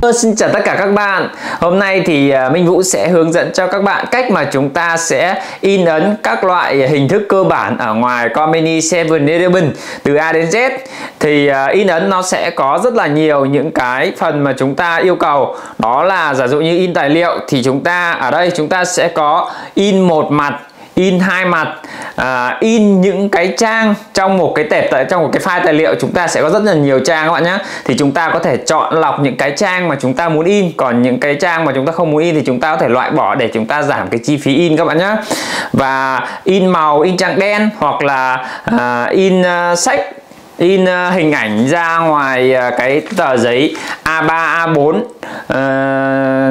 Xin chào tất cả các bạn. Hôm nay thì à, Minh Vũ sẽ hướng dẫn cho các bạn cách mà chúng ta sẽ in ấn các loại hình thức cơ bản ở ngoài Comini 7-Eleven từ A đến Z. Thì à, in ấn nó sẽ có rất là nhiều những cái phần mà chúng ta yêu cầu. Đó là giả dụ như in tài liệu thì chúng ta, ở đây chúng ta sẽ có in một mặt in hai mặt à, in những cái trang trong một cái tệp tại trong một cái file tài liệu chúng ta sẽ có rất là nhiều trang các bạn nhé thì chúng ta có thể chọn lọc những cái trang mà chúng ta muốn in còn những cái trang mà chúng ta không muốn in thì chúng ta có thể loại bỏ để chúng ta giảm cái chi phí in các bạn nhé và in màu in trang đen hoặc là à, in uh, sách in ờ, hình ảnh ra ngoài ờ, cái tờ giấy A3 A4 à,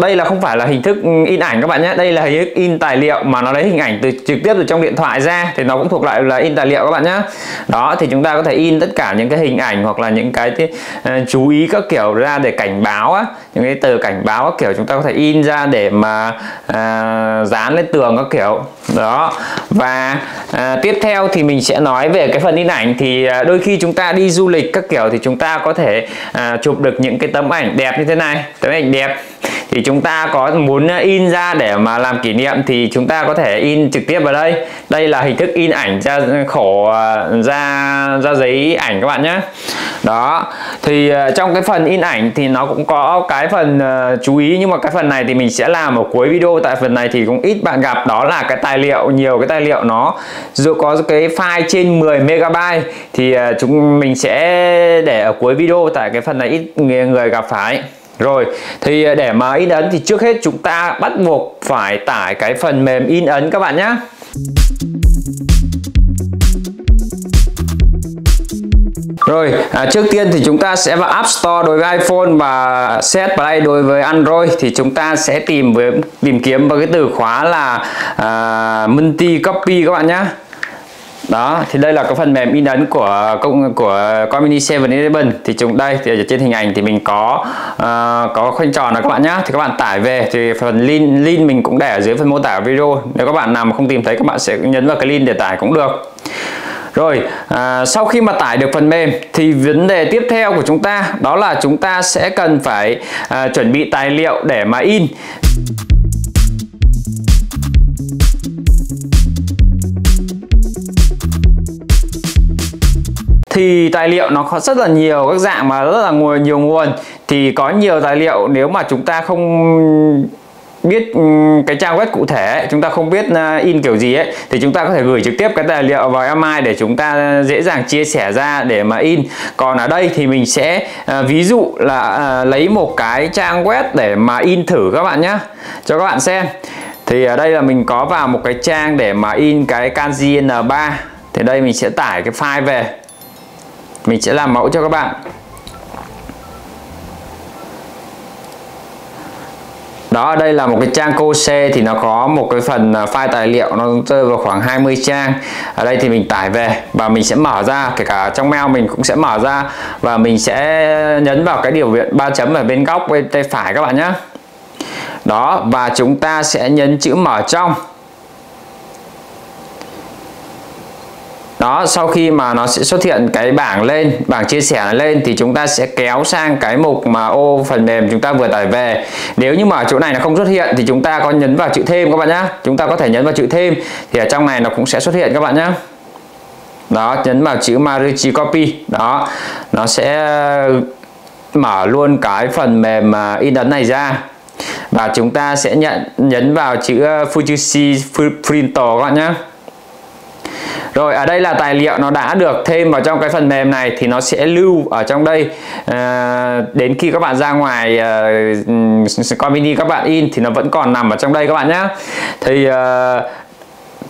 đây là không phải là hình thức in ảnh các bạn nhé. Đây là hình thức in tài liệu mà nó lấy hình ảnh từ trực tiếp từ trong điện thoại ra thì nó cũng thuộc lại là in tài liệu các bạn nhé. Đó thì chúng ta có thể in tất cả những cái hình ảnh hoặc là những cái uh, chú ý các kiểu ra để cảnh báo á. Những cái tờ cảnh báo các kiểu chúng ta có thể in ra để mà uh, dán lên tường các kiểu. Đó và uh, tiếp theo thì mình sẽ nói về cái phần in ảnh. Thì thì đôi khi chúng ta đi du lịch các kiểu thì chúng ta có thể à, chụp được những cái tấm ảnh đẹp như thế này. Tấm ảnh đẹp thì chúng ta có muốn in ra để mà làm kỷ niệm thì chúng ta có thể in trực tiếp vào đây. Đây là hình thức in ảnh ra khổ à, ra ra giấy ảnh các bạn nhé đó thì uh, trong cái phần in ảnh thì nó cũng có cái phần uh, chú ý nhưng mà cái phần này thì mình sẽ làm ở cuối video. Tại phần này thì cũng ít bạn gặp đó là cái tài liệu nhiều cái tài liệu nó dù có cái file trên 10 megabyte. Thì uh, chúng mình sẽ để ở cuối video tại cái phần này ít người, người gặp phải. Rồi thì để mà in ấn thì trước hết chúng ta bắt buộc phải tải cái phần mềm in ấn các bạn nhé Rồi, à, trước tiên thì chúng ta sẽ vào App Store đối với iPhone và Set Play đối với Android. Thì chúng ta sẽ tìm với tìm kiếm vào cái từ khóa là à, Multi Copy các bạn nhé. Đó, thì đây là cái phần mềm in ấn của công của Comini 7-Eleven thì chúng đây thì ở trên hình ảnh thì mình có uh, có khoanh tròn là các bạn nhé thì các bạn tải về thì phần link link mình cũng để ở dưới phần mô tả video. Nếu các bạn nào mà không tìm thấy các bạn sẽ nhấn vào cái link để tải cũng được rồi à, sau khi mà tải được phần mềm thì vấn đề tiếp theo của chúng ta đó là chúng ta sẽ cần phải à, chuẩn bị tài liệu để mà in. Thì tài liệu nó có rất là nhiều các dạng mà rất là nhiều nguồn. Thì có nhiều tài liệu nếu mà chúng ta không biết ừ, cái trang web cụ thể chúng ta không biết à, in kiểu gì ấy thì chúng ta có thể gửi trực tiếp cái tài liệu vào email để chúng ta dễ dàng chia sẻ ra để mà in. Còn ở đây thì mình sẽ à, ví dụ là à, lấy một cái trang web để mà in thử các bạn nhé cho các bạn xem. Thì ở đây là mình có vào một cái trang để mà in cái kanji N3 thì đây mình sẽ tải cái file về. Mình sẽ làm mẫu cho các bạn. Đó, đây là một cái trang cô xe thì nó có một cái phần à, file tài liệu, nó rơi vào khoảng 20 trang. Ở đây thì mình tải về và mình sẽ mở ra, kể cả trong mail mình cũng sẽ mở ra và mình sẽ nhấn vào cái điều viện ba chấm ở bên góc bên tay phải các bạn nhé đó, và chúng ta sẽ nhấn chữ mở trong. Đó, sau khi mà nó sẽ xuất hiện cái bảng lên, bảng chia sẻ lên thì chúng ta sẽ kéo sang cái mục mà ô phần mềm chúng ta vừa tải về. Nếu như mà ở chỗ này nó không xuất hiện thì chúng ta có nhấn vào chữ thêm các bạn nhé chúng ta có thể nhấn vào chữ thêm thì ở trong này nó cũng sẽ xuất hiện các bạn nhé đó, nhấn vào chữ Marichi Copy. Đó, nó sẽ mở luôn cái phần mềm à, in ấn này ra. Và chúng ta sẽ nhận, nhấn vào chữ à, Fujitsu Printer các bạn nhé rồi ở đây là tài liệu nó đã được thêm vào trong cái phần mềm này thì nó sẽ lưu ở trong đây. À, đến khi các bạn ra ngoài ờ, ừ, uh, con mini các bạn in thì nó vẫn còn nằm ở trong đây các bạn nhé thì uh,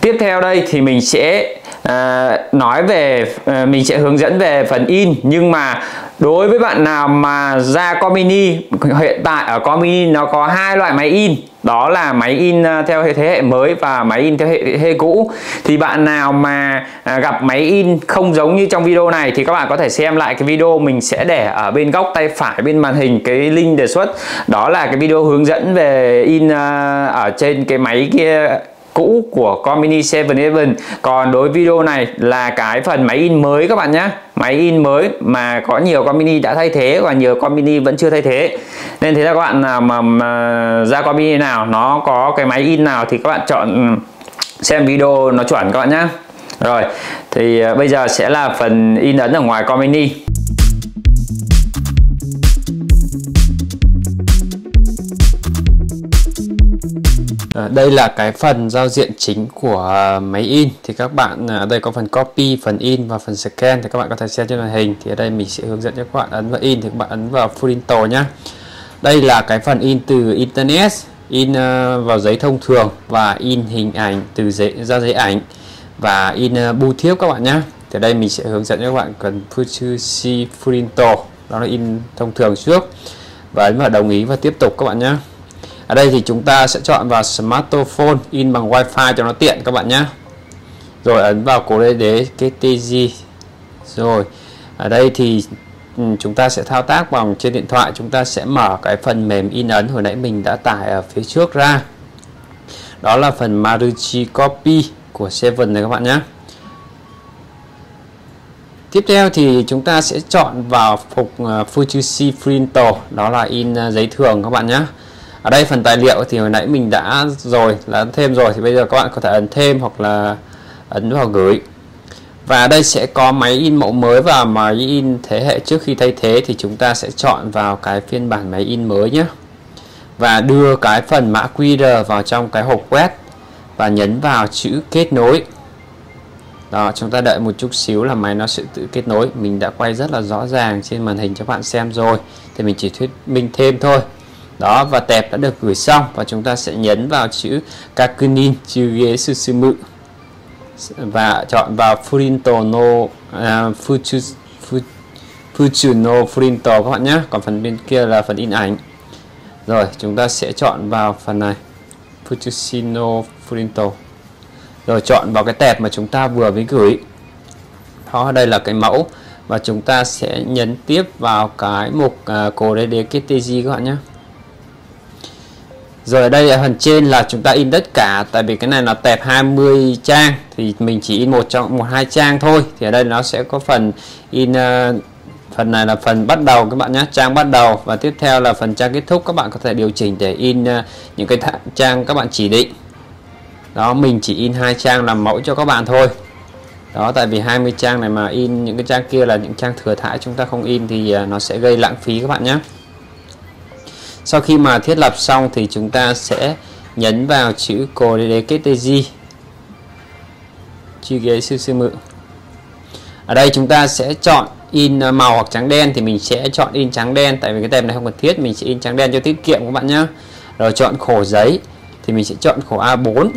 tiếp theo đây thì mình sẽ uh, nói về uh, mình sẽ hướng dẫn về phần in. Nhưng mà đối với bạn nào mà ra Comini hiện tại ở Comini nó có hai loại máy in. Đó là máy in theo theo thế hệ mới và máy in theo hệ, hệ cũ. Thì bạn nào mà à, gặp máy in không giống như trong video này thì các bạn có thể xem lại cái video mình sẽ để ở bên góc tay phải bên màn hình cái link đề xuất. Đó là cái video hướng dẫn về in à, ở trên cái máy kia cũ của con mini 7-Eleven còn đối video này là cái phần máy in mới các bạn nhé. Máy in mới mà có nhiều con mini đã thay thế và nhiều con mini vẫn chưa thay thế. Nên thế là các bạn nào mà, mà ra con mini nào nó có cái máy in nào thì các bạn chọn ừ, xem video nó chuẩn các bạn nhé. Rồi thì ờ, bây giờ sẽ là phần in ấn ở ngoài con mini Ờ, đây là cái phần giao diện chính của ờ, máy in. Thì các bạn ờ, ở đây có phần copy, phần in và phần scan. Thì các bạn có thể xem trên màn hình. Thì ở đây mình sẽ hướng dẫn cho các bạn ấn vào in. Thì các bạn ấn vào printer nhé đây là cái phần in từ internet in vào giấy thông thường và in hình ảnh từ giấy ra giấy ảnh và in bưu thiếp các bạn nhé thì ở đây mình sẽ hướng dẫn cho các bạn cần purchase printer đó là in thông thường trước. Và ấn vào đồng ý và tiếp tục các bạn nhé ở đây thì chúng ta sẽ chọn vào smartphone in bằng wifi cho nó tiện các bạn nhé. Rồi ấn vào cố đế đế KTG rồi ở đây thì ừ, chúng ta sẽ thao tác bằng trên điện thoại. Chúng ta sẽ mở cái phần mềm in ấn hồi nãy mình đã tải ở phía trước ra. Đó là phần Marucci Copy của Seven này các bạn nhé. Tiếp theo thì chúng ta sẽ chọn vào phục uh, Fuji Printer. Đó là in ờ, giấy thường các bạn nhé ở đây phần tài liệu thì hồi nãy mình đã rồi, là ấn thêm rồi, thì bây giờ các bạn có thể ấn thêm hoặc là ấn vào gửi. Và đây sẽ có máy in mẫu mới và máy in thế hệ trước khi thay thế, thì chúng ta sẽ chọn vào cái phiên bản máy in mới nhé. Và đưa cái phần mã QR vào trong cái hộp quét và nhấn vào chữ kết nối. Đó, chúng ta đợi một chút xíu là máy nó sẽ tự kết nối. Mình đã quay rất là rõ ràng trên màn hình cho bạn xem rồi, thì mình chỉ thuyết minh thêm thôi đó và tệp đã được gửi xong. Và chúng ta sẽ nhấn vào chữ Kakunin Chuge Susumu và chọn vào Furinto no uh, Fuchu, Fuchu no Furinto các bạn nhé. Còn phần bên kia là phần in ảnh. Rồi chúng ta sẽ chọn vào phần này. Futushino Furinto. Rồi chọn vào cái tệp mà chúng ta vừa mới gửi. Đó đây là cái mẫu. Và chúng ta sẽ nhấn tiếp vào cái mục uh, cổ đế KTG các bạn nhé rồi ở đây ở phần trên là chúng ta in tất cả tại vì cái này là tẹp 20 trang thì mình chỉ in một trong một hai trang thôi. Thì ở đây nó sẽ có phần in uh, phần này là phần bắt đầu các bạn nhé trang bắt đầu. Và tiếp theo là phần trang kết thúc các bạn có thể điều chỉnh để in uh, những cái trang các bạn chỉ định. Đó mình chỉ in hai trang làm mẫu cho các bạn thôi. Đó tại vì 20 trang này mà in những cái trang kia là những trang thừa thải chúng ta không in thì uh, nó sẽ gây lãng phí các bạn nhé sau khi mà thiết lập xong thì chúng ta sẽ nhấn vào chữ code gì chữ ghế siêu siêu mự. Ở đây chúng ta sẽ chọn in màu hoặc trắng đen thì mình sẽ chọn in trắng đen tại vì cái tem này không cần thiết, mình sẽ in trắng đen cho tiết kiệm các bạn nhé rồi chọn khổ giấy thì mình sẽ chọn khổ A4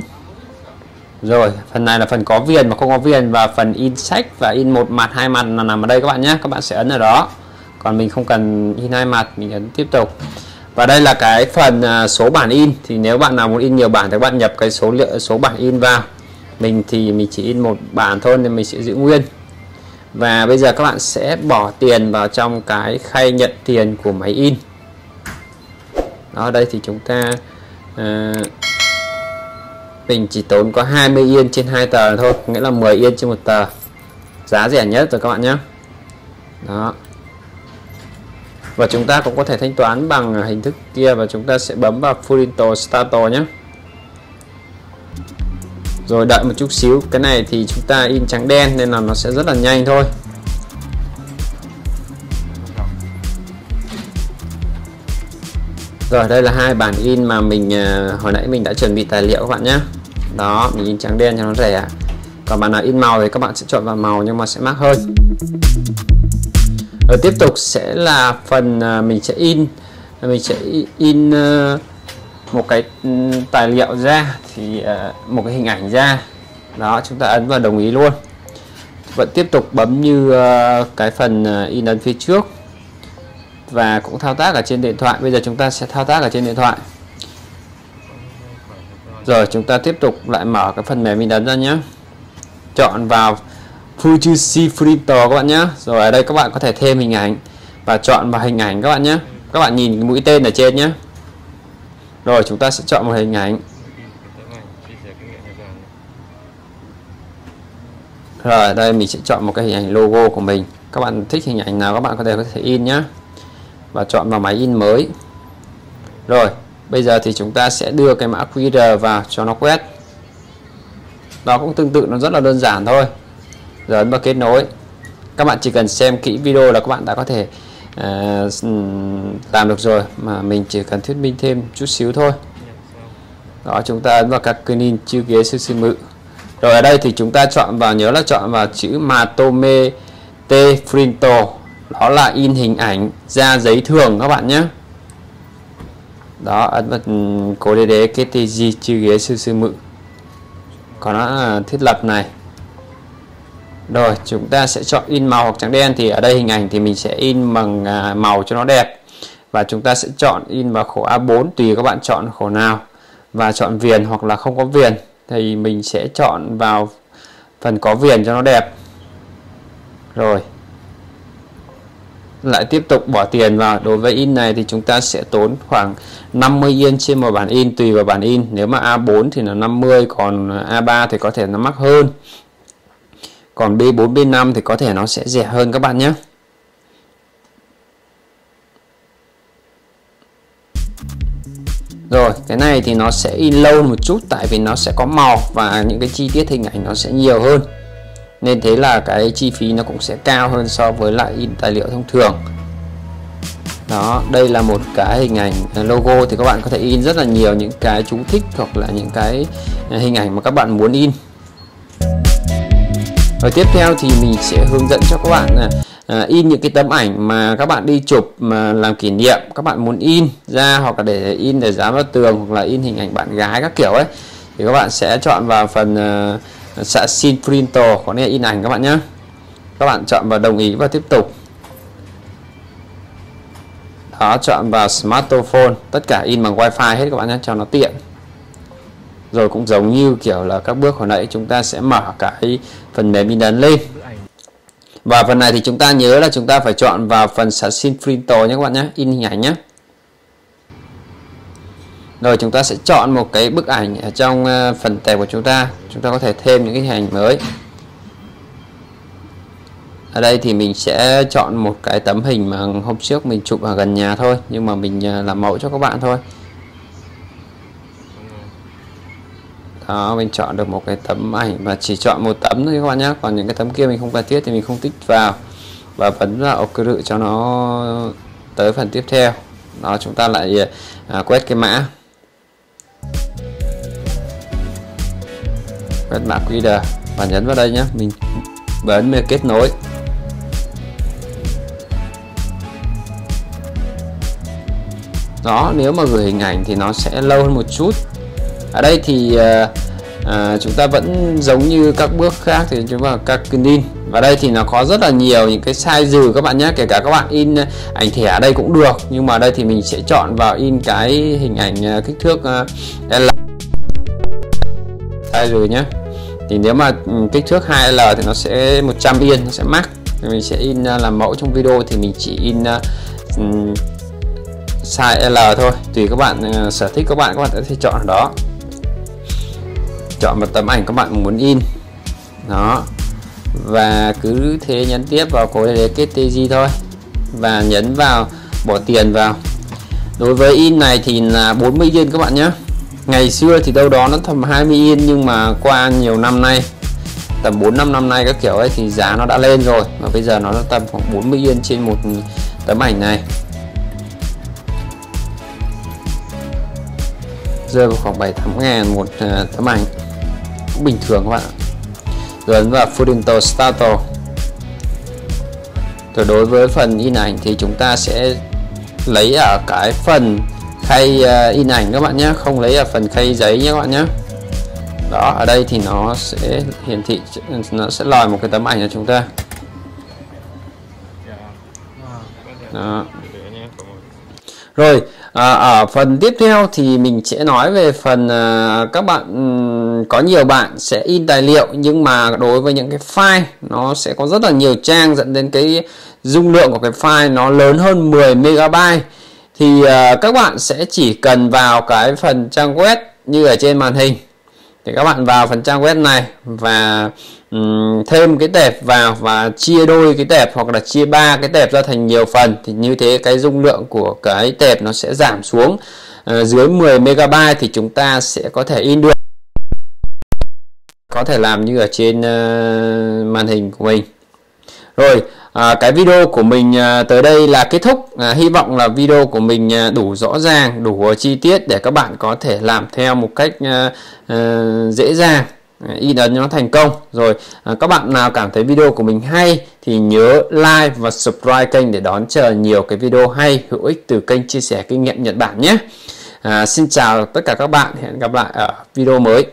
rồi, phần này là phần có viền mà không có viền và phần in sách và in một mặt, hai mặt là nằm ở đây các bạn nhé các bạn sẽ ấn ở đó. Còn mình không cần in hai mặt, mình ấn tiếp tục và đây là cái phần à, số bản in. Thì nếu bạn nào muốn in nhiều bản thì bạn nhập cái số lượng số bản in vào. Mình thì mình chỉ in một bản thôi nên mình sẽ giữ nguyên. Và bây giờ các bạn sẽ bỏ tiền vào trong cái khay nhận tiền của máy in. Đó đây thì chúng ta à, mình chỉ tốn có 20 yên trên hai tờ thôi nghĩa là 10 yên trên một tờ. Giá rẻ nhất rồi các bạn nhé đó và chúng ta cũng có thể thanh toán bằng hình thức kia và chúng ta sẽ bấm vào Furinto Stato nhé. Rồi đợi một chút xíu, cái này thì chúng ta in trắng đen nên là nó sẽ rất là nhanh thôi. Rồi, đây là hai bản in mà mình à, hồi nãy mình đã chuẩn bị tài liệu các bạn nhé. Đó, mình in trắng đen cho nó rẻ. Còn bạn nào in màu thì các bạn sẽ chọn vào màu nhưng mà sẽ mắc hơn rồi tiếp tục sẽ là phần à, mình sẽ in mình sẽ in ờ, một cái ừ, tài liệu ra thì ờ, một cái hình ảnh ra. Đó chúng ta ấn vào đồng ý luôn. Vẫn tiếp tục bấm như ờ, cái phần in ấn phía trước. Và cũng thao tác ở trên điện thoại. Bây giờ chúng ta sẽ thao tác ở trên điện thoại. Rồi chúng ta tiếp tục lại mở cái phần mềm in ấn ra nhé. Chọn vào Fujitsu Printer các bạn nhé rồi ở đây các bạn có thể thêm hình ảnh và chọn vào hình ảnh các bạn nhé các bạn nhìn cái mũi tên ở trên nhé rồi chúng ta sẽ chọn một hình ảnh. Rồi, đây mình sẽ chọn một cái hình ảnh logo của mình. Các bạn thích hình ảnh nào các bạn có thể có thể in nhé và chọn vào máy in mới. Rồi, bây giờ thì chúng ta sẽ đưa cái mã QR vào cho nó quét. Đó cũng tương tự, nó rất là đơn giản thôi rồi ấn vào kết nối. Các bạn chỉ cần xem kỹ video là các bạn đã có thể uh, làm được rồi mà mình chỉ cần thuyết minh thêm chút xíu thôi. Đó chúng ta ấn vào các kênh chữ ghế sư sư mự rồi ở đây thì chúng ta chọn vào nhớ là chọn vào chữ Matome T. Printo. Đó là in hình ảnh ra giấy thường các bạn nhé. Đó ấn vào ừ, cố đế đế KTG chữ ghế sư sư mự còn nó thiết lập này rồi, chúng ta sẽ chọn in màu hoặc trắng đen thì ở đây hình ảnh thì mình sẽ in bằng à, màu cho nó đẹp. Và chúng ta sẽ chọn in vào khổ A4 tùy các bạn chọn khổ nào. Và chọn viền hoặc là không có viền thì mình sẽ chọn vào phần có viền cho nó đẹp. Rồi. Lại tiếp tục bỏ tiền vào. Đối với in này thì chúng ta sẽ tốn khoảng 50 yên trên một bản in, tùy vào bản in. Nếu mà A4 thì là 50 còn A3 thì có thể nó mắc hơn còn B4 B5 thì có thể nó sẽ rẻ hơn các bạn nhé. Rồi, cái này thì nó sẽ in lâu một chút tại vì nó sẽ có màu và những cái chi tiết hình ảnh nó sẽ nhiều hơn. Nên thế là cái chi phí nó cũng sẽ cao hơn so với lại in tài liệu thông thường. Đó, đây là một cái hình ảnh à, logo thì các bạn có thể in rất là nhiều những cái chú thích hoặc là những cái hình ảnh mà các bạn muốn in rồi tiếp theo thì mình sẽ hướng dẫn cho các bạn là à, in những cái tấm ảnh mà các bạn đi chụp mà làm kỷ niệm các bạn muốn in ra hoặc là để in để dán vào tường hoặc là in hình ảnh bạn gái các kiểu ấy thì các bạn sẽ chọn vào phần à, uh, xạ xin printer có nghĩa in ảnh các bạn nhé các bạn chọn vào đồng ý và tiếp tục. Đó chọn vào smartphone tất cả in bằng wifi hết các bạn nhé cho nó tiện rồi cũng giống như kiểu là các bước hồi nãy chúng ta sẽ mở cái phần mềm in ấn lên. Và phần này thì chúng ta nhớ là chúng ta phải chọn vào phần sản sinh printer nhé các bạn nhé, in hình ảnh nhé. Rồi chúng ta sẽ chọn một cái bức ảnh ở trong ờ, phần tệp của chúng ta. Chúng ta có thể thêm những cái hình ảnh mới. Ở đây thì mình sẽ chọn một cái tấm hình mà hôm trước mình chụp ở gần nhà thôi, nhưng mà mình ờ, làm mẫu cho các bạn thôi. Đó mình chọn được một cái tấm ảnh và chỉ chọn một tấm thôi các bạn nhé còn những cái tấm kia mình không cần thiết thì mình không tích vào. Và vấn vào ok rự cho nó tới phần tiếp theo. Đó chúng ta lại à, quét cái mã. Quét mã QR và nhấn vào đây nhé mình bấm về kết nối. Đó nếu mà gửi hình ảnh thì nó sẽ lâu hơn một chút ở đây thì à, à, chúng ta vẫn giống như các bước khác thì chúng ta các in và đây thì nó có rất là nhiều những cái size dừ các bạn nhé kể cả các bạn in ảnh thẻ ở đây cũng được. Nhưng mà đây thì mình sẽ chọn vào in cái hình ảnh ờ, kích thước L. Size dừ nhé. Thì nếu mà ừ, kích thước 2L thì nó sẽ 100 yên nó sẽ mắc thì mình sẽ in làm mẫu trong video thì mình chỉ in ừ, size L thôi. Tùy các bạn sở thích các bạn các bạn có thể chọn ở đó chọn một tấm ảnh các bạn muốn in. Đó. Và cứ thế nhấn tiếp vào cối để kết TG thôi. Và nhấn vào, bỏ tiền vào. Đối với in này thì là 40 yên các bạn nhé. Ngày xưa thì đâu đó nó tầm 20 yên, nhưng mà qua nhiều năm nay, tầm 4 5 năm nay các kiểu ấy, thì giá nó đã lên rồi. Và bây giờ nó tầm khoảng 40 yên trên một tấm ảnh này. Rơi vào khoảng 7 8 ngàn một à, tấm ảnh cũng bình thường các bạn ạ. Rồi ấn vào Furinto Stato rồi đối với phần in ảnh thì chúng ta sẽ lấy ở cái phần khay ờ, in ảnh các bạn nhé, không lấy ở phần khay giấy nhé các bạn nhé. Đó, ở đây thì nó sẽ hiển thị, nó sẽ lòi một cái tấm ảnh cho chúng ta. Đó rồi à, ở phần tiếp theo thì mình sẽ nói về phần à, các bạn ừ, có nhiều bạn sẽ in tài liệu nhưng mà đối với những cái file nó sẽ có rất là nhiều trang dẫn đến cái dung lượng của cái file nó lớn hơn 10 MB thì à, các bạn sẽ chỉ cần vào cái phần trang web như ở trên màn hình thì các bạn vào phần trang web này và um, thêm cái tệp vào và chia đôi cái tệp hoặc là chia ba cái tệp ra thành nhiều phần. Thì như thế cái dung lượng của cái tệp nó sẽ giảm xuống. Uh, dưới 10 MB thì chúng ta sẽ có thể in được. Có thể làm như ở trên uh, màn hình của mình. Rồi à, cái video của mình à, tới đây là kết thúc. À, hy vọng là video của mình à, đủ rõ ràng đủ à, chi tiết để các bạn có thể làm theo một cách à, à, dễ dàng. À, in ấn nó thành công. Rồi à, các bạn nào cảm thấy video của mình hay thì nhớ like và subscribe kênh để đón chờ nhiều cái video hay hữu ích từ kênh chia sẻ kinh nghiệm Nhật Bản nhé. À, xin chào tất cả các bạn. Hẹn gặp lại ở video mới.